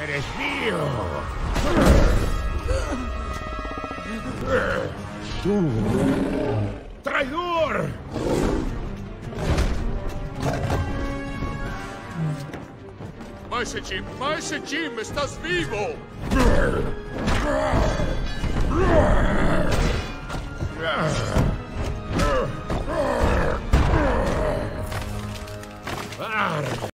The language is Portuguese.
¡Eres mío! ¡Traidor! Baixa, Jim! Baixa, Jim! ¡Estás vivo!